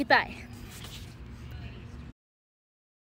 Goodbye.